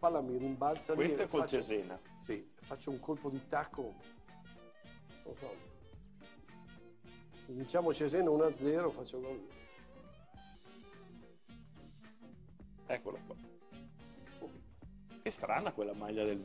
palla mi rimbalza lì Questo è col faccio- Cesena. Sì, faccio un colpo di tacco. Non so. diciamo Cesena 1-0, faccio gol. Eccolo qua. Che strana quella maglia del